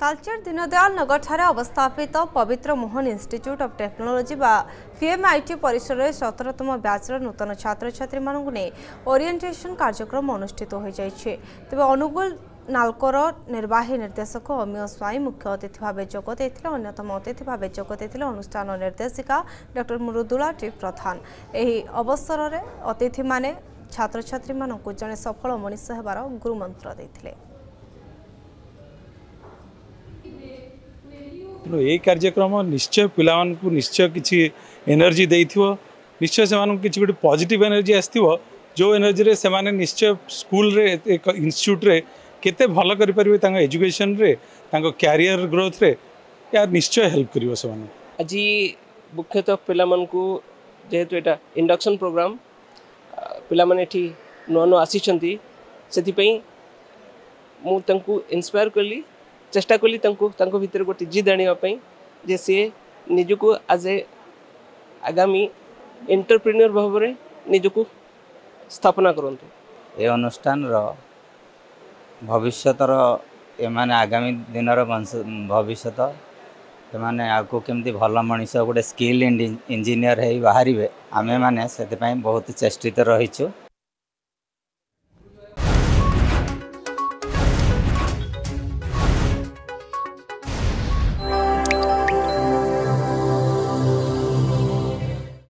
ତାଲଚେର ଦୀନଦୟାଲ অবস্থাপিত ଅବସ୍ଥାପିତ Pabitra Mohan institute of technology ବା পরিসরের ପରିସରରେ ସତରତମ ବ୍ୟାଚ୍ର ନୂତନ ଛାତ୍ରଛାତ୍ରୀମାନଙ୍କୁ ନେଇ ଓରିଏଣ୍ଟେସନ୍ କାର୍ଯ୍ୟକ୍ରମ ଅନୁଷ୍ଠିତ ହୋଇଯାଇଛି ତେବେ ଅନୁଗୁଳ নালকর নির্বাহী নির্দেশক অমীয় স্বাই মুখ্য অতিথি ভাবে যোগ দিয়ে অন্যতম অতিথি ভাবে যোগ দিয়ে অনুষ্ঠান নির্দেশিকা ডক্টর মৃদুলা টি প্রধান এই অবসরের অতিথি মানে ছাত্রছাত্রী মানুষ জন সফল মনীষ হবার গুরুমন্ত্র দিয়ে ये कार्यक्रम निश्चय पिला निश्चय किसी एनर्जी दे थो निश्चय से किसी गोटे पजिट एनर्जी आसो जो एनर्जी से माने निश्चय स्कूल रे एक इनट्यूट्रे के भल करें एजुकेशन क्यारिययर ग्रोथ रे या निश्चय हेल्प कर आज मुख्यतः पाक जेहेतु यहाँ इंडक्शन प्रोग्राम पाने नुआ नुआ आसीपाई मुझे इन्स्पायर कली চেষ্টা କଲି ତାଙ୍କୁ ତାଙ୍କ ଭିତରେ ଗୋଟେ ଜିଦ୍ ଆଣିବା ପାଇଁ ଯେ ସିଏ ନିଜକୁ ଆଜ୍ ଏ ଆଗାମୀ ଏଣ୍ଟରପ୍ରିନିୟର ଭାବରେ ନିଜକୁ ସ୍ଥାପନା କରନ୍ତୁ ଏ ଅନୁଷ୍ଠାନର ଭବିଷ୍ୟତର ଏମାନେ ଆଗାମୀ ଦିନର ଭବିଷ୍ୟତ ସେମାନେ ଆଗକୁ କେମିତି ଭଲ ମଣିଷ ଗୋଟେ ସ୍କିଲ୍ ଇଞ୍ଜିନିୟର ହେଇ ବାହାରିବେ ଆମେମାନେ ସେଥିପାଇଁ ବହୁତ ଚେଷ୍ଟିତ ରହିଛୁ